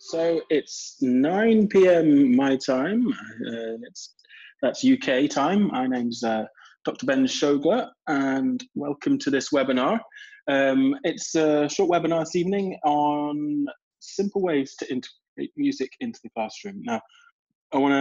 So it's 9 p.m. my time. Uh, it's, that's UK time. My name's uh, Dr. Ben Schogler, and welcome to this webinar. Um, it's a short webinar this evening on simple ways to integrate music into the classroom. Now, I want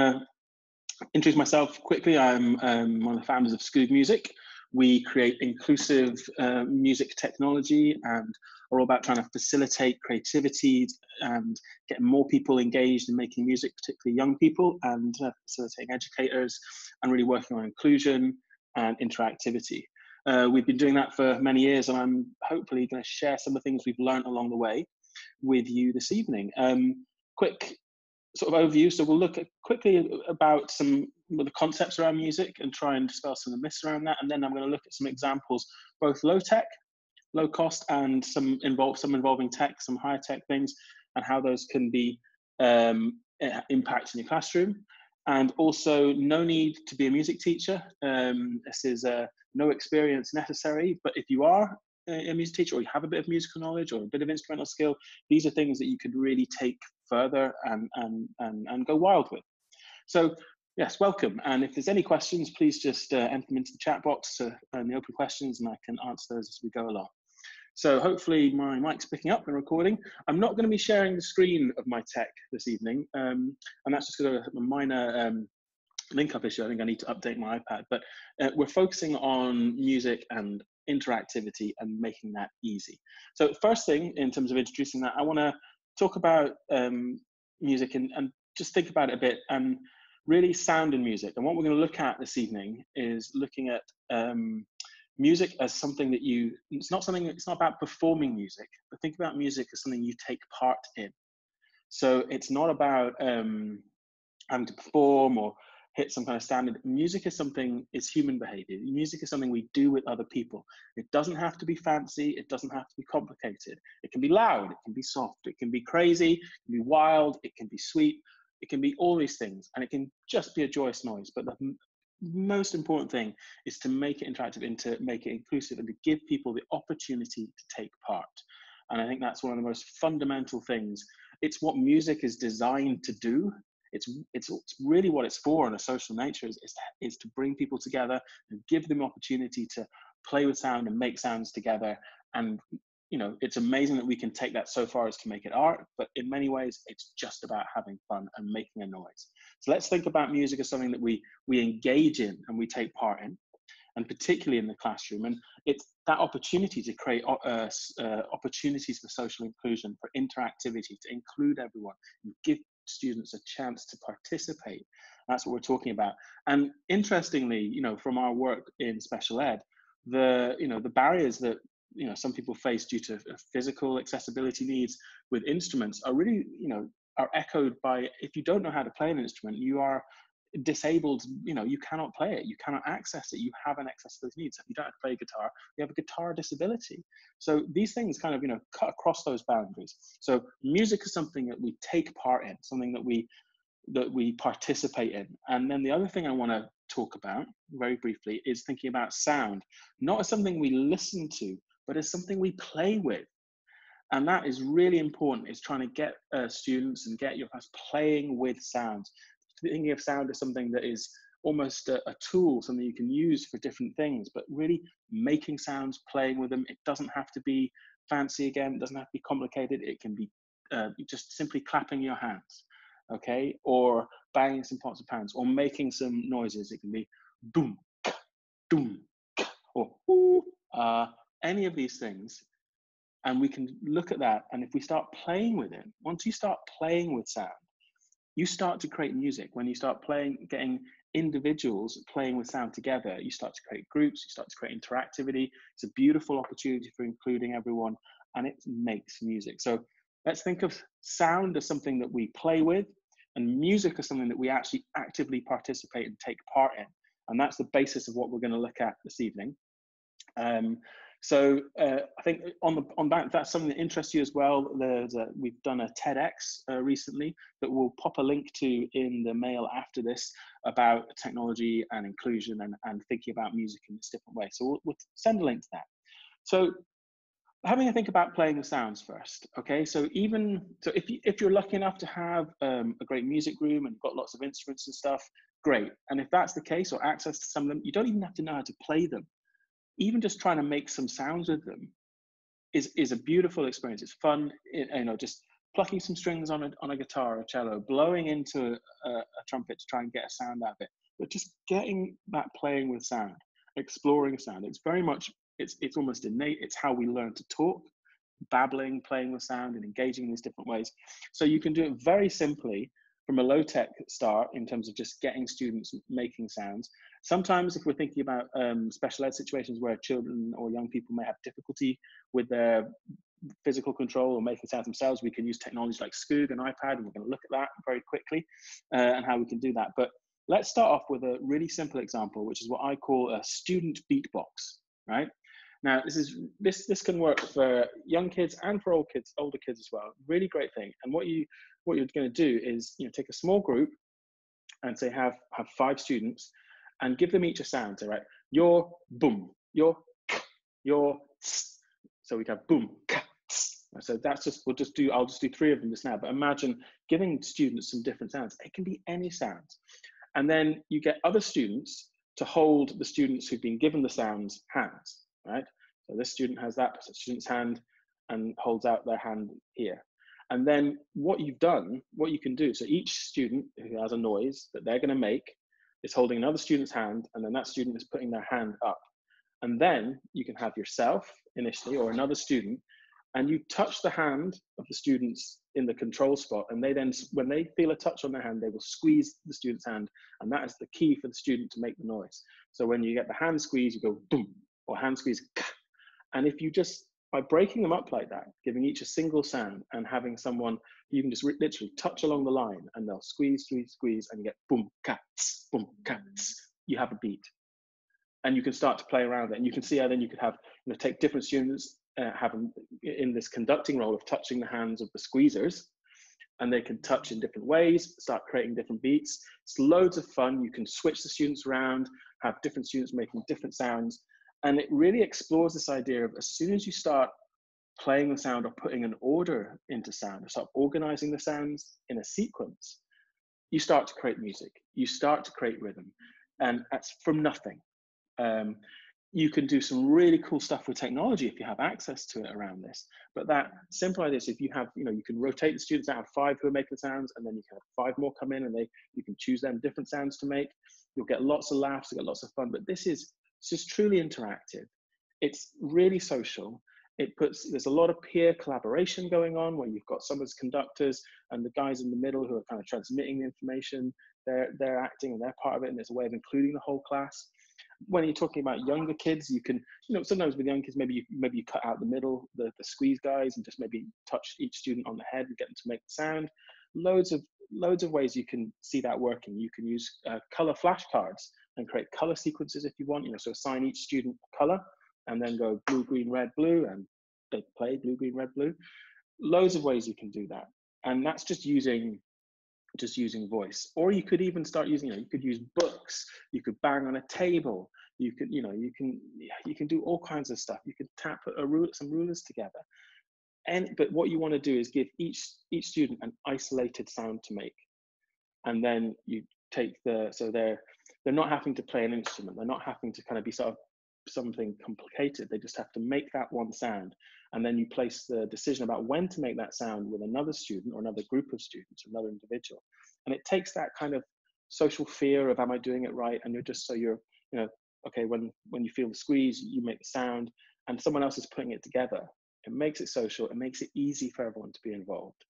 to introduce myself quickly. I'm um, one of the founders of Skoog Music. We create inclusive uh, music technology and are all about trying to facilitate creativity and getting more people engaged in making music, particularly young people, and uh, facilitating educators and really working on inclusion and interactivity. Uh, we've been doing that for many years, and I'm hopefully going to share some of the things we've learned along the way with you this evening. Um, quick sort of overview. So we'll look at quickly about some of the concepts around music and try and dispel some of the myths around that. And then I'm going to look at some examples, both low tech, low cost, and some involve some involving tech, some higher tech things, and how those can be um, impact in your classroom. And also, no need to be a music teacher. Um, this is uh, no experience necessary, but if you are a music teacher or you have a bit of musical knowledge or a bit of instrumental skill, these are things that you could really take further and, and, and, and go wild with. So yes, welcome. And if there's any questions, please just uh, enter them into the chat box uh, and the open questions and I can answer those as we go along. So hopefully my mic's picking up and recording. I'm not going to be sharing the screen of my tech this evening, um, and that's just because of a minor um, link up issue. I think I need to update my iPad, but uh, we're focusing on music and interactivity and making that easy. So first thing in terms of introducing that, I want to talk about um, music and, and, just think about it a bit and really sound in music. And what we're going to look at this evening is looking at um, music as something that you, it's not something, it's not about performing music, but think about music as something you take part in. So it's not about um, having to perform or hit some kind of standard. Music is something, it's human behavior. Music is something we do with other people. It doesn't have to be fancy, it doesn't have to be complicated. It can be loud, it can be soft, it can be crazy, it can be wild, it can be sweet, it can be all these things, and it can just be a joyous noise. But the most important thing is to make it interactive and to make it inclusive and to give people the opportunity to take part. And I think that's one of the most fundamental things. It's what music is designed to do it's, it's, it's really what it's for in a social nature is, is, to, is to bring people together and give them opportunity to play with sound and make sounds together. And, you know, it's amazing that we can take that so far as to make it art, but in many ways, it's just about having fun and making a noise. So let's think about music as something that we, we engage in and we take part in and particularly in the classroom. And it's that opportunity to create uh, uh, opportunities for social inclusion, for interactivity, to include everyone, and give students a chance to participate. That's what we're talking about. And interestingly, you know, from our work in special ed, the you know the barriers that you know some people face due to uh, physical accessibility needs with instruments are really you know are echoed by if you don't know how to play an instrument, you are disabled you know you cannot play it you cannot access it you have an accessibility needs if you don't have to play guitar you have a guitar disability. So these things kind of you know cut across those boundaries. So music is something that we take part in something that we that we participate in. And then the other thing i want to talk about very briefly is thinking about sound not as something we listen to but it's something we play with and that is really important is trying to get uh, students and get your class playing with sounds thinking of sound as something that is almost a, a, tool, something you can use for different things, but really making sounds, playing with them. It doesn't have to be fancy again, it doesn't have to be complicated. It can be uh, just simply clapping your hands, okay, or banging some pots and pans, or making some noises. It can be boom, boom, or ooh, uh, any of these things. And we can look at that. And if we start playing with it, once you start playing with sound, you start to create music when you start playing getting individuals playing with sound together you start to create groups you start to create interactivity it's a beautiful opportunity for including everyone and it makes music so let's think of sound as something that we play with and music as something that we actually actively participate and take part in and that's the basis of what we're going to look at this evening um, so uh, I think on the on that that's something that interests you as well. There's a, we've done a TEDx uh, recently that we'll pop a link to in the mail after this about technology and inclusion and, and thinking about music in this different way. So we'll, we'll send a link to that. So having a think about playing the sounds first. Okay, so even so, if you, if you're lucky enough to have um, a great music room and got lots of instruments and stuff, great. And if that's the case, or access to some of them, you don't even have to know how to play them. Even just trying to make some sounds with them is is a beautiful experience. It's fun. You know, just plucking some strings on a on a guitar or cello, blowing into a, a trumpet to try and get a sound out of it. But just getting that playing with sound, exploring sound. It's very much it's it's almost innate. It's how we learn to talk, babbling, playing with sound, and engaging in these different ways. So you can do it very simply from a low tech start in terms of just getting students making sounds. Sometimes, if we're thinking about um, special ed situations where children or young people may have difficulty with their physical control or making sounds themselves, we can use technology like Skoog and iPad, and we're going to look at that very quickly uh, and how we can do that. But let's start off with a really simple example, which is what I call a student beatbox, right? Now, this is this this can work for young kids and for old kids, older kids as well. Really great thing. And what you what you're going to do is you know take a small group and say have have five students and give them each a sound. So right, your boom, your your so we have boom. So that's just we'll just do I'll just do three of them just now. But imagine giving students some different sounds. It can be any sounds, and then you get other students to hold the students who've been given the sounds hands right? So this student has that student's hand and holds out their hand here. And then what you've done, what you can do, so each student who has a noise that they're going to make is holding another student's hand, and then that student is putting their hand up. And then you can have yourself initially or another student, and you touch the hand of the students in the control spot. And they then, when they feel a touch on their hand, they will squeeze the student's hand. And that is the key for the student to make the noise. So when you get the hand squeeze, you go boom, or hand squeeze. And if you just, by breaking them up like that, giving each a single sound and having someone, you can just literally touch along the line and they'll squeeze, squeeze, squeeze, and you get boom, cats, boom, cats. You have a beat. And you can start to play around it. And you can see how then you could have, you know, take different students, uh, have them in this conducting role of touching the hands of the squeezers and they can touch in different ways, start creating different beats. It's loads of fun. You can switch the students around, have different students making different sounds, and it really explores this idea of as soon as you start playing the sound or putting an order into sound or start organizing the sounds in a sequence, you start to create music, you start to create rhythm. And that's from nothing. Um, you can do some really cool stuff with technology if you have access to it around this. But that simple idea is if you have, you know, you can rotate the students out of five who are making sounds, and then you can have five more come in and they you can choose them different sounds to make. You'll get lots of laughs, you'll get lots of fun. But this is it's just truly interactive. It's really social. It puts there's a lot of peer collaboration going on where you've got some as conductors and the guys in the middle who are kind of transmitting the information. They're they're acting and they're part of it, and there's a way of including the whole class. When you're talking about younger kids, you can you know sometimes with young kids maybe you maybe you cut out the middle, the the squeeze guys, and just maybe touch each student on the head and get them to make the sound. Loads of loads of ways you can see that working. You can use uh, color flashcards and create color sequences if you want, you know, so assign each student a color and then go blue, green, red, blue, and they play blue, green, red, blue. Loads of ways you can do that. And that's just using just using voice. Or you could even start using, you know, you could use books, you could bang on a table, you could, you know, you can you can do all kinds of stuff. You could tap a rule, some rulers together. And but what you want to do is give each each student an isolated sound to make. And then you take the so they're they're not having to play an instrument. They're not having to kind of be sort of something complicated. They just have to make that one sound. And then you place the decision about when to make that sound with another student or another group of students or another individual. And it takes that kind of social fear of am I doing it right? And you're just so you're, you know, okay, when when you feel the squeeze, you make the sound and someone else is putting it together. It makes it social, it makes it easy for everyone to be involved.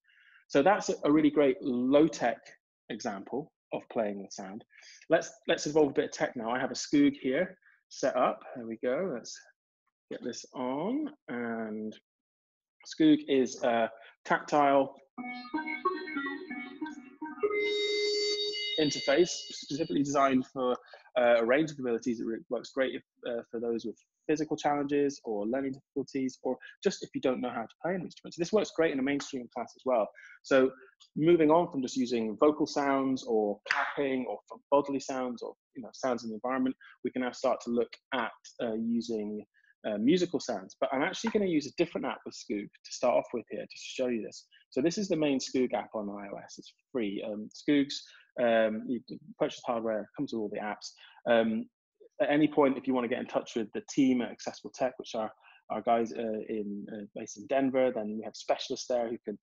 So that's a really great low-tech example of playing with sound. Let's let's involve a bit of tech now. I have a Skoog here set up. There we go. Let's get this on. And Skoog is a tactile interface specifically designed for uh, a range of abilities. It works great if, uh, for those with physical challenges or learning difficulties, or just if you don't know how to play an instrument. So this works great in a mainstream class as well. So moving on from just using vocal sounds or clapping or bodily sounds or you know sounds in the environment, we can now start to look at uh, using uh, musical sounds. But I'm actually going to use a different app with Skoog to start off with here just to show you this. So this is the main Skoog app on iOS. It's free. Um, Skoog's um, you purchase hardware, comes with all the apps. Um, at any point, if you want to get in touch with the team at Accessible Tech, which are our guys uh, in uh, based in Denver, then we have specialists there who can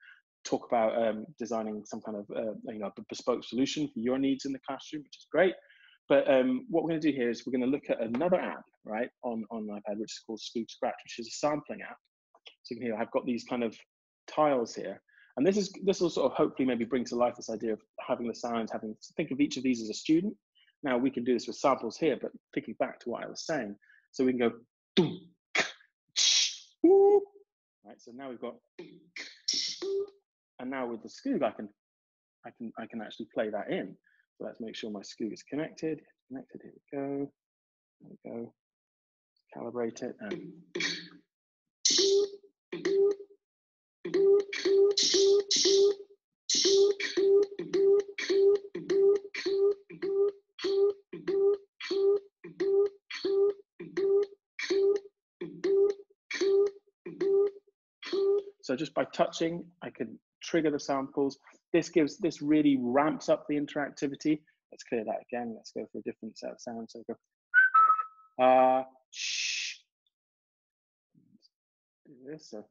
talk about um, designing some kind of uh, you know bespoke solution for your needs in the classroom, which is great. But um, what we're going to do here is we're going to look at another app, right, on on iPad, which is called Skoog Scratch, which is a sampling app. So you can hear I've got these kind of tiles here, and this is this will sort of hopefully maybe bring to life this idea of having the sounds, having think of each of these as a student. Now we can do this with samples here, but thinking back to what I was saying, so we can go. Right, so now we've got and now with the Skoog, I can, I can, I can actually play that in. So let's make sure my Skoog is connected. Connected. Here we go. There we go. Calibrate it and. So just by touching, I can trigger the samples. This gives, this really ramps up the interactivity. Let's clear that again. Let's go for a different set of sounds. So go, uh, shh. Do this. So.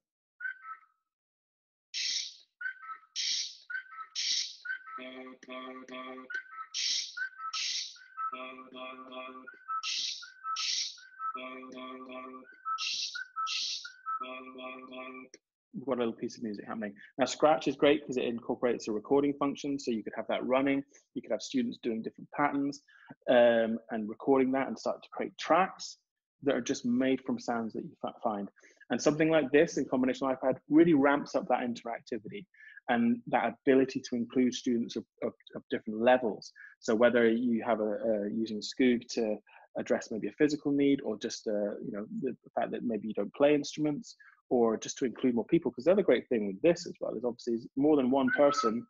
We've got a little piece of music happening. Now, Scratch is great because it incorporates a recording function. So you could have that running. You could have students doing different patterns um, and recording that and start to create tracks that are just made from sounds that you find. And something like this in combination with iPad really ramps up that interactivity and that ability to include students of, of, of different levels. So whether you have a, a using Skoog to address maybe a physical need or just uh, you know the, fact that maybe you don't play instruments or just to include more people. Because the other great thing with this as well is obviously more than one person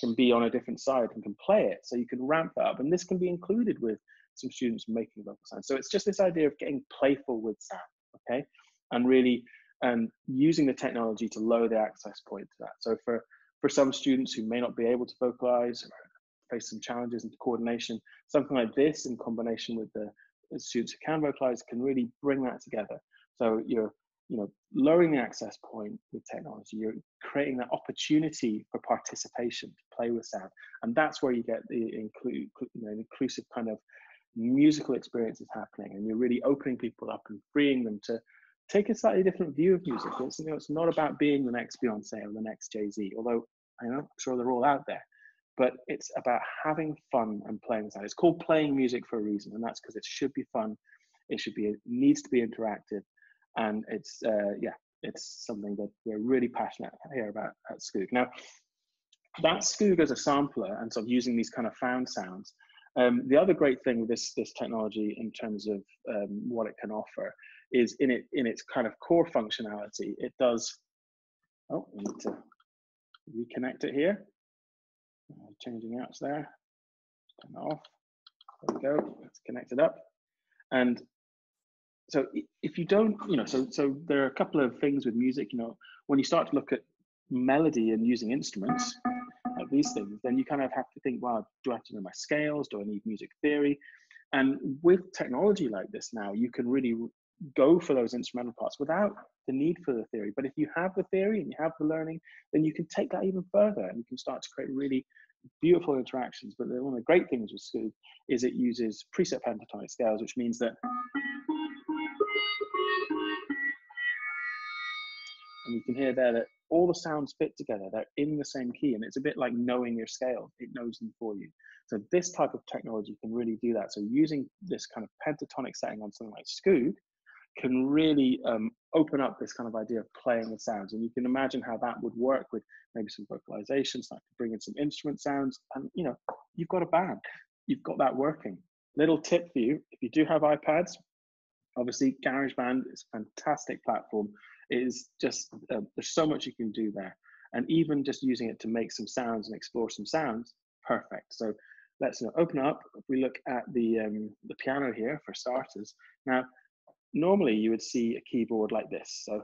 can be on a different side and can play it. So you can ramp that up. And this can be included with some students making vocal sound. So it's just this idea of getting playful with sound, okay? And really um, using the technology to lower the access point to that. So for, for some students who may not be able to vocalize or face some challenges in coordination, something like this in combination with the, students who can vocalize can really bring that together. So you're you know, lowering the access point with technology, you're creating that opportunity for participation to play with sound, and that's where you get the include, you know, inclusive kind of musical experiences happening, and you're really opening people up and freeing them to take a slightly different view of music. It's, you know, it's not about being the next Beyonce or the next Jay Z, although I know I'm sure they're all out there, but it's about having fun and playing sound. It's called playing music for a reason, and that's because it should be fun. It should be it needs to be interactive and it's uh, yeah, it's something that we're really passionate here about at Skoog. Now, that Skoog as a sampler and sort of using these kind of found sounds. Um, the other great thing with this this technology in terms of um, what it can offer is in it in its kind of core functionality. It does. Oh, we need to reconnect it here. Uh, changing apps there. Turn off. There we go. It's connected up. And so if you don't, you know, so so there are a couple of things with music. You know, when you start to look at melody and using instruments these things, then you kind of have to think, well, do I have to know my scales? Do I need music theory? And with technology like this now, you can really go for those instrumental parts without the need for the theory. But if you have the theory and you have the learning, then you can take that even further and you can start to create really beautiful interactions. But one of the great things with Skoog is it uses preset pentatonic scales, which means that and you can hear there that all the sounds fit together. They're in the same key, and it's a bit like knowing your scale. It knows them for you. So this type of technology can really do that. So using this kind of pentatonic setting on something like Skoog can really um, open up this kind of idea of playing with sounds. And you can imagine how that would work with maybe some vocalizations to bring in some instrument sounds, and you know, you've got a band. You've got that working. Little tip for you: if you do have iPads, obviously GarageBand is a fantastic platform is just uh, there's so much you can do there and even just using it to make some sounds and explore some sounds perfect so let's open up if we look at the um, the piano here for starters now normally you would see a keyboard like this. So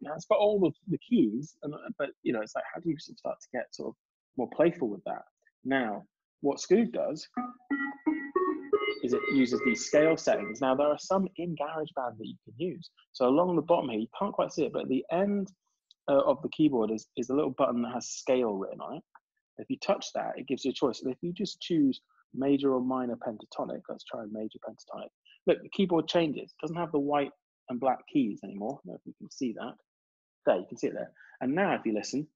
now it's got all the, the keys, and, but you know, it's like how do you start to get sort of more playful with that? Now, what Skoog does is it uses these scale settings. Now there are some in GarageBand that you can use. So along the bottom here, you can't quite see it, but at the end uh, of the keyboard is, is a little button that has scale written on it. If you touch that, it gives you a choice. And if you just choose major or minor pentatonic, let's try major pentatonic. Look, the keyboard changes. It doesn't have the white and black keys anymore. I don't know if you can see that. There, you can see it there. And now if you listen,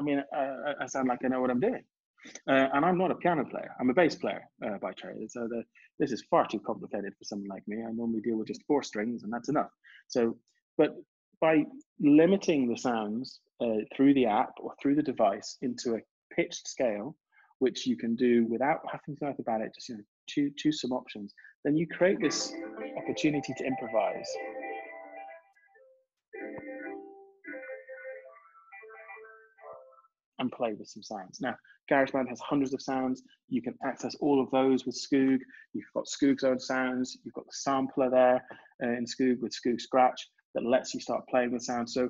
I mean, uh, I sound like I know what I'm doing. Uh, and I'm not a piano player. I'm a bass player uh, by trade. So the, this is far too complicated for someone like me. I normally deal with just four strings, and that's enough. So, but by limiting the sounds uh, through the app or through the device into a pitched scale, which you can do without having to think about it, just you know, choose, choose some options, then you create this opportunity to improvise and play with some sounds. Now, GarageBand has hundreds of sounds. You can access all of those with Skoog. You've got Skoog's own sounds. You've got the sampler there uh, in Skoog with Skoog Scratch that lets you start playing with sounds. So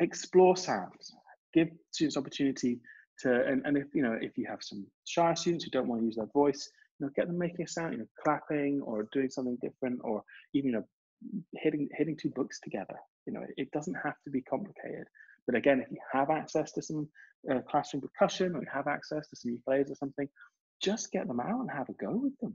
explore sounds. Give students opportunity to, and, and if you know if you have some shy students who don't want to use their voice, you know, get them making a sound, you know, clapping or doing something different, or even you know, hitting hitting two books together. You know, it doesn't have to be complicated. But again, if you have access to some uh, classroom percussion or you have access to some ukuleles or something, just get them out and have a go with them.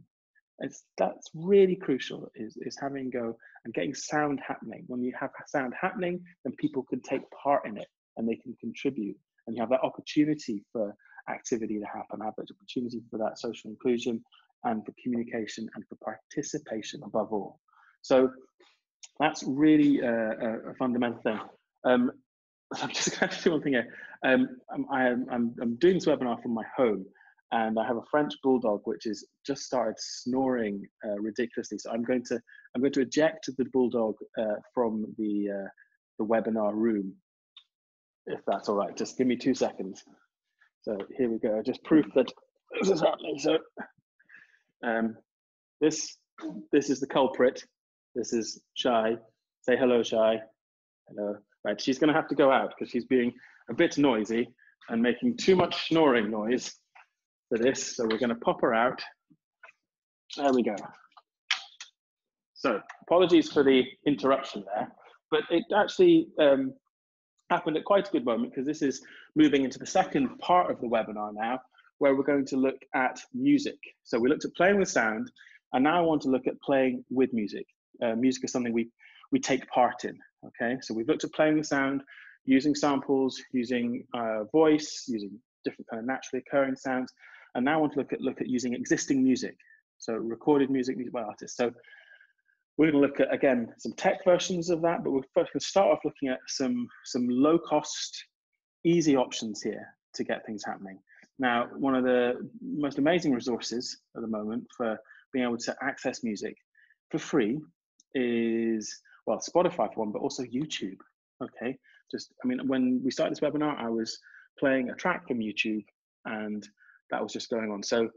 It's that's really crucial is, is having go and getting sound happening. When you have sound happening, then people can take part in it and they can contribute. And you have that opportunity for activity to happen, have that opportunity for that social inclusion and for communication and for participation above all. So that's really a, a fundamental thing. Um, I'm just going to do one thing here. Um, I'm, I'm, I'm doing this webinar from my home, and I have a French bulldog which has just started snoring uh, ridiculously. So I'm going to I'm going to eject the bulldog uh, from the uh, the webinar room, if that's all right. Just give me two seconds. So here we go. Just proof that this is happening. So um, this this is the culprit. This is Shy. Say hello, Shy. Hello. Right, she's going to have to go out because she's being a bit noisy and making too much snoring noise for this. So we're going to pop her out. There we go. So apologies for the interruption there, but it actually um, happened at quite a good moment because this is moving into the second part of the webinar now, where we're going to look at music. So we looked at playing with sound, and now I want to look at playing with music. Uh, music is something we we take part in. Okay, so we've looked at playing the sound, using samples, using uh, voice, using different kind of naturally occurring sounds, and now I want to look at look at using existing music, so recorded music, music by artists. So we're going to look at again some tech versions of that, but we're first going to start off looking at some some low cost, easy options here to get things happening. Now, one of the most amazing resources at the moment for being able to access music for free is well, Spotify for one, but also YouTube. Okay, just I mean, when we started this webinar, I was playing a track from YouTube, and that was just going on. So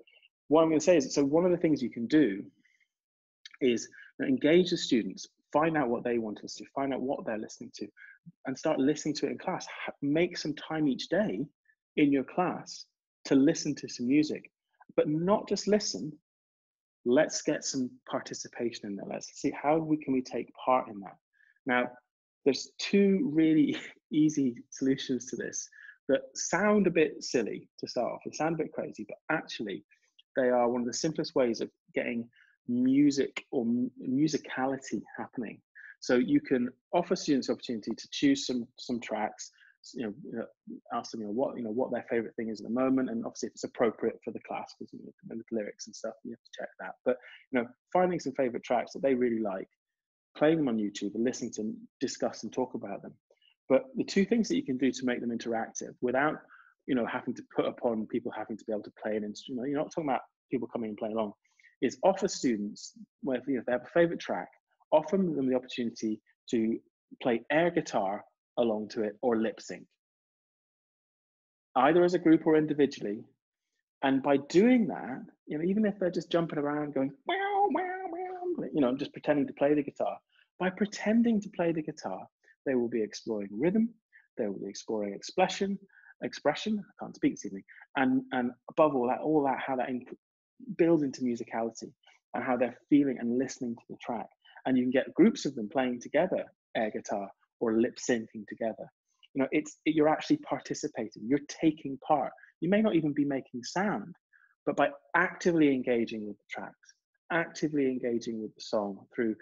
what I'm going to say is, so one of the things you can do is engage the students, find out what they want us to, find out what they're listening to, and start listening to it in class. Make some time each day in your class to listen to some music, but not just listen, let's get some participation in there. Let's see how we can we take part in that. Now, there's two really easy solutions to this that sound a bit silly to start off. They sound a bit crazy, but actually, they are one of the simplest ways of getting music or musicality happening. So you can offer students opportunity to choose some some tracks you know, uh, ask them, you know, what you know what their favorite thing is at the moment, and obviously if it's appropriate for the class, because you know, with lyrics and stuff, you have to check that. But you know, finding some favorite tracks that they really like, playing them on YouTube, and listening to them discuss and talk about them. But the two things that you can do to make them interactive without you know having to put upon people having to be able to play an instrument. You know, you're not talking about people coming and playing along, is offer students, if they have a favorite track, offer them the opportunity to play air guitar along to it or lip sync, either as a group or individually. And by doing that, you know, even if they're just jumping around going, wow, wow, wow, you know, just pretending to play the guitar, by pretending to play the guitar, they will be exploring rhythm, they will be exploring expression, expression, I can't speak this evening, and, and above all that, all that, how that builds into musicality and how they're feeling and listening to the track. And you can get groups of them playing together air guitar or lip syncing together. You know, it's it, you're actually participating. You're taking part. You may not even be making sound, but by actively engaging with the tracks, actively engaging with the song through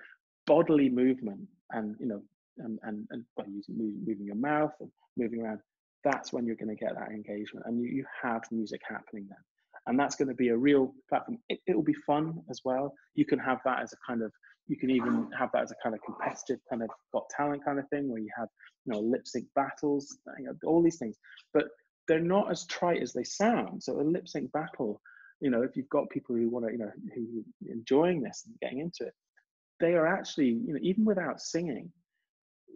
bodily movement and you know and and, and by using moving, your mouth and moving around, that's when you're going to get that engagement and you, you have music happening then and that's going to be a real platform it, will be fun as well you can have that as a kind of you can even have that as a kind of competitive kind of got talent kind of thing where you have you know lip sync battles you know, all these things. But they're not as trite as they sound. So a lip sync battle you know if you've got people who want to you know who enjoying this and getting into it they are actually you know even without singing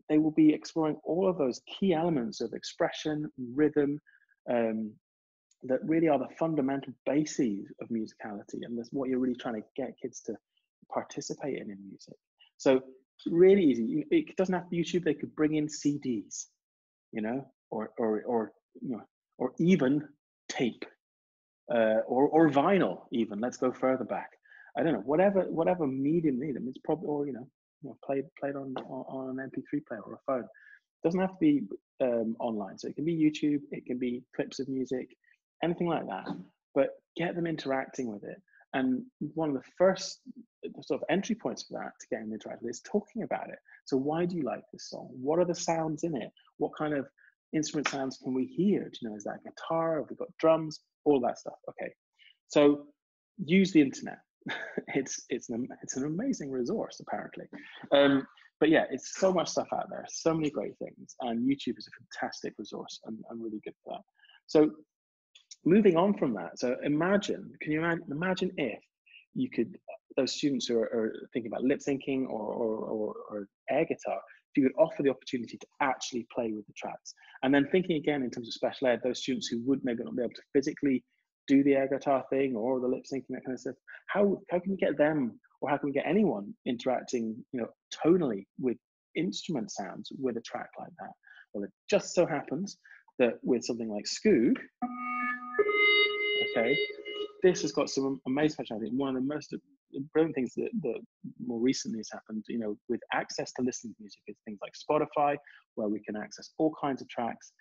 they will be exploring all of those key elements of expression rhythm um, that really are the fundamental bases of musicality and that's what you're really trying to get kids to participate in in music. So really easy. It doesn't have to be youtube they could bring in cds you know or or or you know or even tape uh, or or vinyl even. Let's go further back. I don't know whatever whatever medium need them it's probably or you know you know played played on on an mp3 player or a phone. It doesn't have to be um, online. So it can be youtube it can be clips of music anything like that, but get them interacting with it. And one of the first sort of entry points for that to get them interactive is talking about it. So why do you like this song? What are the sounds in it? What kind of instrument sounds can we hear? Do you know, is that guitar? Have we got drums? All that stuff. Okay. So use the internet. it's it's an it's an amazing resource apparently. Um, but yeah, it's so much stuff out there, so many great things, and YouTube is a fantastic resource and, and really good for that. So moving on from that, so imagine, can you imagine if you could, those students who are, are thinking about lip syncing or, or, or, or, air guitar, if you could offer the opportunity to actually play with the tracks. And then thinking again in terms of special ed, those students who would maybe not be able to physically do the air guitar thing or the lip syncing, that kind of stuff, how, how can we get them or how can we get anyone interacting, you know, tonally with instrument sounds with a track like that? Well, it just so happens that with something like Skoog, okay, this has got some amazing functionality. One of the most brilliant things that, that more recently has happened, you know, with access to listening to music is things like Spotify, where we can access all kinds of tracks.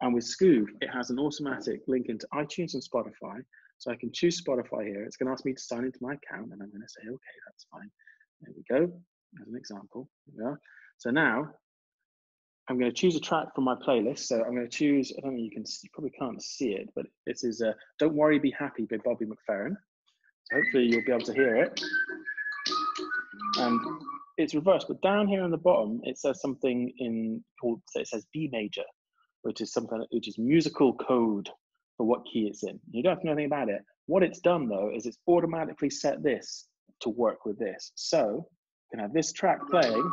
And with Skoog, it has an automatic link into iTunes and Spotify. So I can choose Spotify here. It's going to ask me to sign into my account, and I'm going to say, okay, that's fine. There we go. As an example. Are. So now I'm going to choose a track from my playlist. So I'm going to choose, I don't know, you can you probably can't see it, but this is uh, Don't Worry, Be Happy by Bobby McFerrin. So hopefully you'll be able to hear it. And it's reversed, but down here on the bottom, it says something in called, it says B major, which is something, which is musical code for what key it's in. You don't have to know anything about it. What it's done though, is it's automatically set this to work with this. So you can have this track playing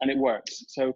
and it works. So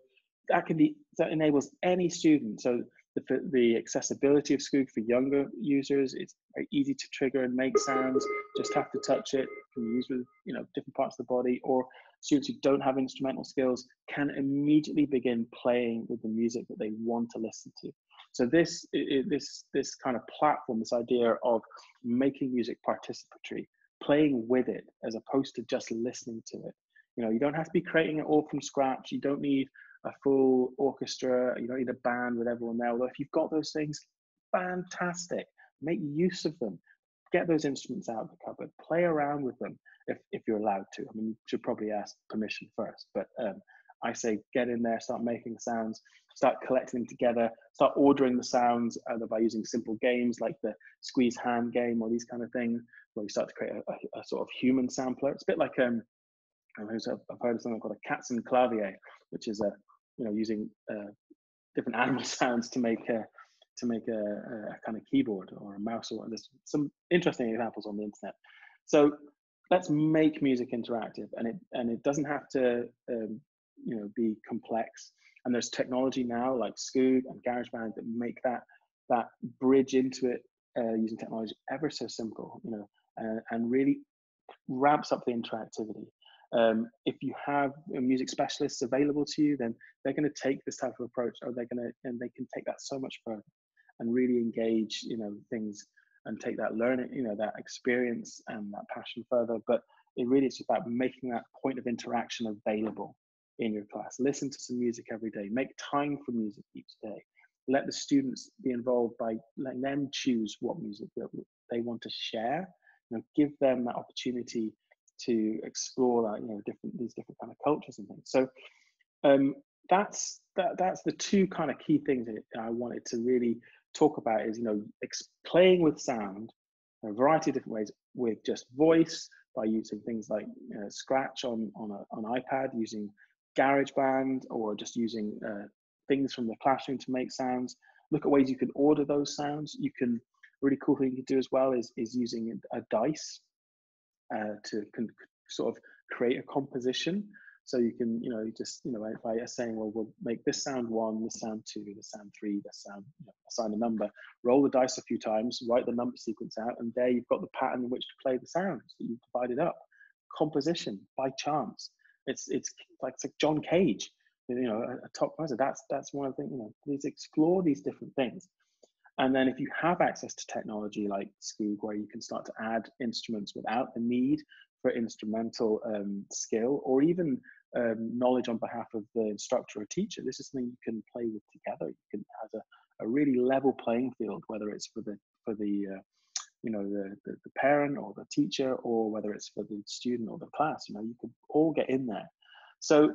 that can be that enables any student. So the, the accessibility of Skoog for younger users, it's very easy to trigger and make sounds. Just have to touch it. Can use with you know different parts of the body, or students who don't have instrumental skills can immediately begin playing with the music that they want to listen to. So this this this kind of platform, this idea of making music participatory, playing with it as opposed to just listening to it, you know, you don't have to be creating it all from scratch. You don't need a full orchestra. You don't need a band with everyone there. Although if you've got those things, fantastic. Make use of them. Get those instruments out of the cupboard. Play around with them if, if you're allowed to. I mean, you should probably ask permission first, but um, I say get in there, start making sounds, start collecting them together, start ordering the sounds either by using simple games like the squeeze hand game or these kind of things, where you start to create a, a, sort of human sampler. It's a bit like um, I've heard of something called a Katzenklavier, which is a you know using uh, different animal sounds to make a to make a, a, kind of keyboard or a mouse or there's some interesting examples on the internet. So let's make music interactive, and it and it doesn't have to um, you know be complex. And there's technology now like Skoog and GarageBand that make that that bridge into it uh, using technology ever so simple, you know, uh, and really ramps up the interactivity. Um, if you have music specialists available to you, then they're going to take this type of approach, or they're going to, and they can take that so much further, and really engage, you know, things and take that learning, you know, that experience and that passion further. But it really is about making that point of interaction available in your class. Listen to some music every day. Make time for music each day. Let the students be involved by letting them choose what music they want to share. You know, give them that opportunity to explore that, you know, different these different kind of cultures and things. So um, that's that that's the two kind of key things that I wanted to really talk about is you know playing with sound in a variety of different ways with just voice by using things like uh, Scratch on on a, on iPad, using GarageBand, or just using uh, things from the classroom to make sounds. Look at ways you can order those sounds. You can really cool thing you can do as well is is using a dice uh, to sort of create a composition. So you can, you know, just, you know, by saying, well, we'll make this sound one, this sound two, this sound three, this sound, you know, assign a number, roll the dice a few times, write the number sequence out, and there you've got the pattern in which to play the sounds that you've divided up. Composition by chance. It's it's like it's like John Cage, you know, a, a top composer. That's that's one of the you know, please explore these different things. And then if you have access to technology like Skoog, where you can start to add instruments without the need for instrumental um, skill or even um, knowledge on behalf of the instructor or teacher, this is something you can play with together. You can have a, a really level playing field, whether it's for the for the uh, you know the, the, the parent or the teacher, or whether it's for the student or the class. You know, you could all get in there. So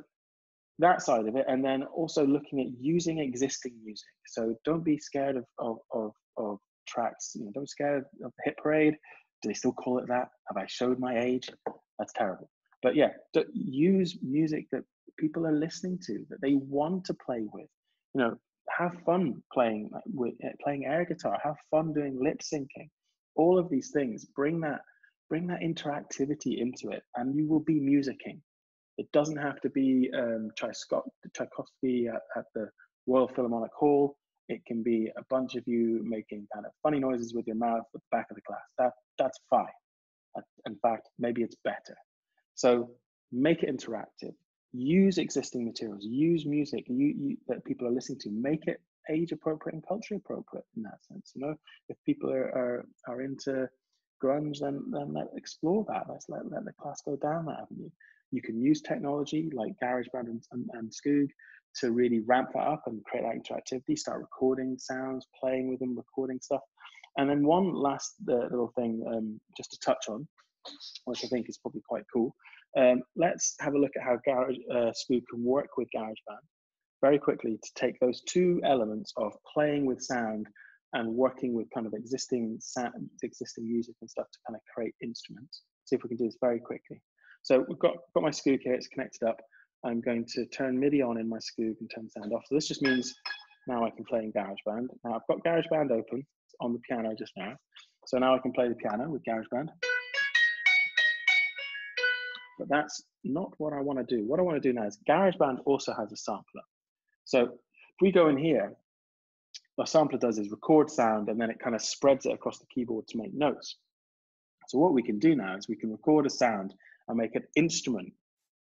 that side of it, and then also looking at using existing music. So don't be scared of of of, of tracks. You know, don't be scared of the hit parade. Do they still call it that? Have I showed my age? That's terrible. But yeah, use music that people are listening to that they want to play with. You know, have fun playing with eh, playing air guitar. Have fun doing lip syncing. All of these things bring that bring that interactivity into it, and you will be musicking. It doesn't have to be um, Tchaikovsky at, at the Royal Philharmonic Hall. It can be a bunch of you making kind of funny noises with your mouth at the back of the class. That that's fine. In fact, maybe it's better. So make it interactive. Use existing materials. Use music you, you, that people are listening to. Make it age appropriate and culture appropriate in that sense. You know, if people are are, are into grunge, then then let explore that. Let's let, let the class go down that avenue. You can use technology like GarageBand and, and, and to really ramp that up and create that interactivity, start recording sounds, playing with them, recording stuff. And then one last uh, little thing um, just to touch on, which I think is probably quite cool. Um, let's have a look at how Garage uh, can work with GarageBand very quickly to take those two elements of playing with sound and working with kind of existing sound, existing music and stuff to kind of create instruments. See if we can do this very quickly. So we've got, got my Skoog here, it's connected up. I'm going to turn MIDI on in my Skoog and turn sound off. So this just means now I can play in GarageBand. Now I've got GarageBand open on the piano just now. So now I can play the piano with GarageBand. But that's not what I want to do. What I want to do now is GarageBand also has a sampler. So if we go in here, what sampler does is record sound and then it kind of spreads it across the keyboard to make notes. So what we can do now is we can record a sound and make an instrument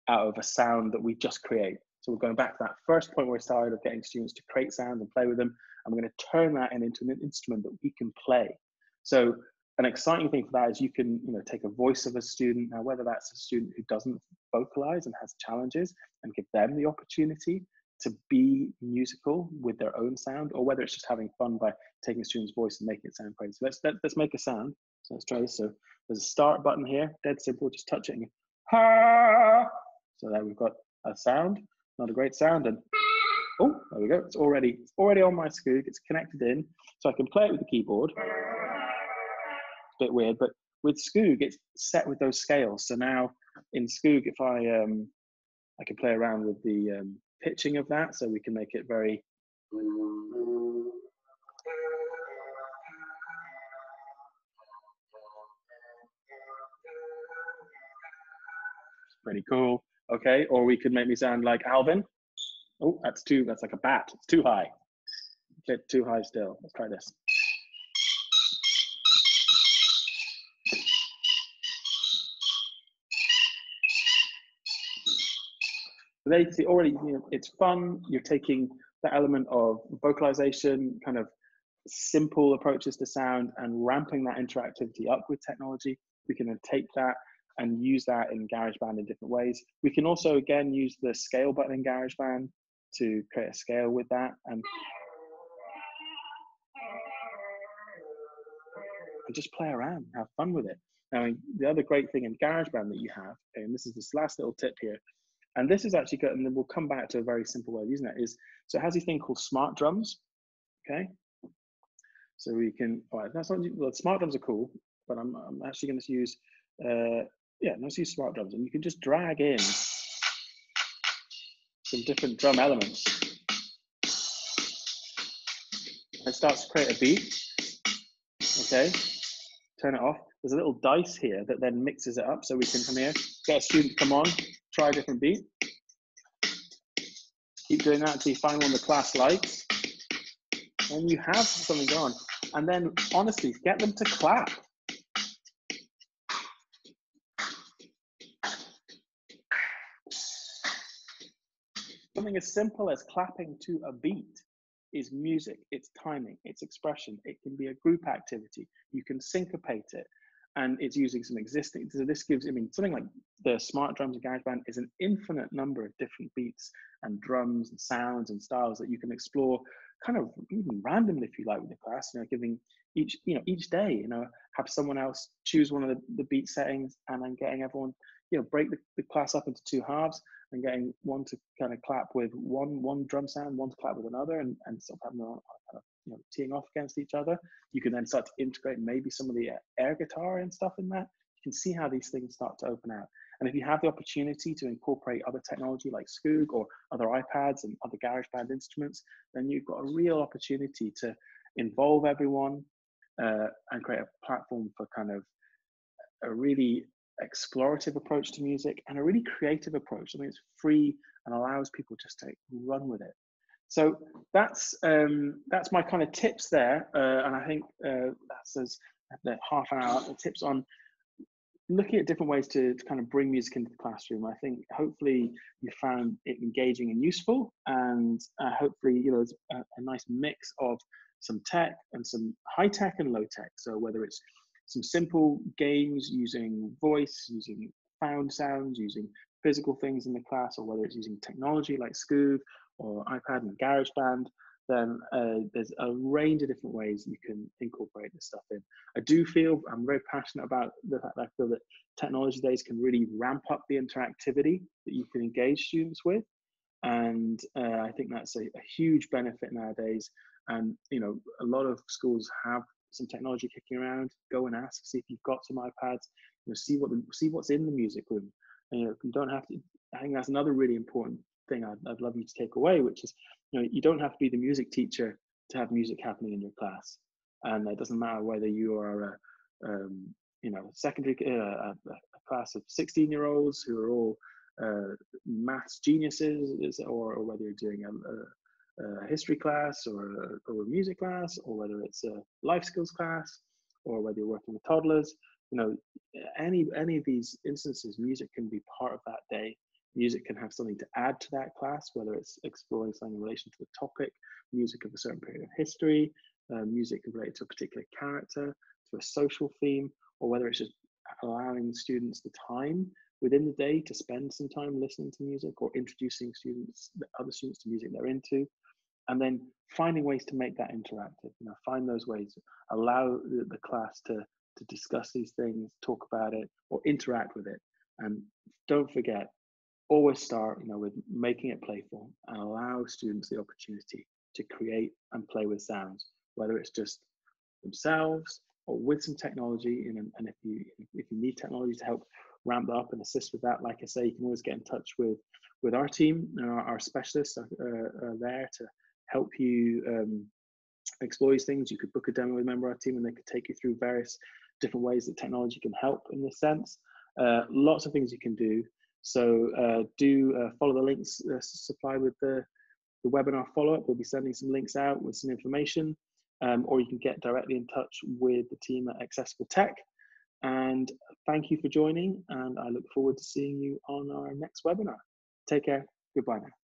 out of a sound that we just create. So we're going back to that first point where we started of getting students to create sound and play with them. And we're going to turn that into an instrument that we can play. So an exciting thing for that is you can, you know, take a voice of a student. Now, whether that's a student who doesn't vocalize and has challenges and give them the opportunity to be musical with their own sound, or whether it's just having fun by taking a student's voice and making it sound crazy. So let's let, us let us make a sound. So let's try this. So there's a start button here, dead simple, just touch it and ha. So there we've got a sound. not a great sound. And oh, there we go. It's already it's already on my Skoog. It's connected in, so I can play it with the keyboard. It's a bit weird, but with Skoog, it's set with those scales. So now in Skoog, if I um, I can play around with the um, pitching of that, so we can make it very pretty cool. Okay, or we could make me sound like Alvin. Oh, that's too, that's like a bat. It's too high. Bit too high still. Let's try this. They see already, you know, it's fun. You're taking the element of vocalization, kind of simple approaches to sound, and ramping that interactivity up with technology. We can then take that and use that in GarageBand in different ways. We can also, again, use the scale button in GarageBand to create a scale with that and, and just play around, have fun with it. Now, the other great thing in GarageBand that you have, and this is this last little tip here, and this is actually good, and then we'll come back to a very simple way of using it, is so it has a thing called smart drums, okay? So we can, all right, that's not, well, smart drums are cool, but I'm, I'm actually going to use uh, yeah, let's use smart drums. And you can just drag in some different drum elements. It starts to create a beat. Okay, turn it off. There's a little dice here that then mixes it up so we can come here, get a student to come on, try a different beat. Keep doing that until you find one the class likes. And you have something going. And then honestly, get them to clap. something as simple as clapping to a beat is music, it's timing, it's expression. It can be a group activity. You can syncopate it and it's using some existing. So this gives, I mean, something like the smart drums and GarageBand is an infinite number of different beats and drums and sounds and styles that you can explore kind of even randomly if you like with the class, you know, giving each, you know, each day, you know, have someone else choose one of the, the beat settings and then getting everyone, you know, break the, the class up into two halves and getting one to kind of clap with one one drum sound, one to clap with another, and and sort of having them kind of you know teeing off against each other. You can then start to integrate maybe some of the air guitar and stuff in that. You can see how these things start to open out. And if you have the opportunity to incorporate other technology like Skoog or other iPads and other GarageBand instruments, then you've got a real opportunity to involve everyone uh, and create a platform for kind of a really explorative approach to music and a really creative approach. I mean, it's free and allows people just to run with it. So that's um, that's my kind of tips there, uh, and I think uh, that's as the half an hour tips on looking at different ways to, to, kind of bring music into the classroom. I think hopefully you found it engaging and useful, and uh, hopefully you know it's a, a nice mix of some tech and some high tech and low tech. So whether it's some simple games using voice, using found sounds, using physical things in the class, or whether it's using technology like Skoog or iPad and GarageBand, then uh, there's a range of different ways you can incorporate this stuff in. I do feel I'm very passionate about the fact that I feel that technology days can really ramp up the interactivity that you can engage students with. And uh, I think that's a, a huge benefit nowadays. And you know, a lot of schools have some technology kicking around, go and ask, see if you've got some iPads, you know, see what the, see what's in the music room. And, you know, you don't have to. I think that's another really important thing I'd, I'd love you to take away, which is, you know, you don't have to be the music teacher to have music happening in your class, and it doesn't matter whether you are a, um, you know, secondary uh, a, class of 16 year olds who are all uh, maths geniuses, or, or whether you're doing a, a a history class or a, or a music class, or whether it's a life skills class, or whether you're working with toddlers, you know, any any of these instances, music can be part of that day. Music can have something to add to that class, whether it's exploring something in relation to the topic, music of a certain period of history, uh, music related to a particular character, to a social theme, or whether it's just allowing students the time within the day to spend some time listening to music or introducing students, other students to music they're into and then finding ways to make that interactive. You know find those ways allow the, the class to to discuss these things talk about it or interact with it. And don't forget always start you know with making it playful and allow students the opportunity to create and play with sounds whether it's just themselves or with some technology and, and if you if you need technology to help ramp up and assist with that like i say you can always get in touch with with our team our, our specialists are, uh, are, there to help you um, explore these things. You could book a demo with a member of our team and they could take you through various different ways that technology can help in this sense. Uh, lots of things you can do so uh, do uh, follow the links uh, supplied with the, the webinar follow-up. We'll be sending some links out with some information, um, or you can get directly in touch with the team at Accessible Tech. And thank you for joining, and I look forward to seeing you on our next webinar. Take care. Goodbye now.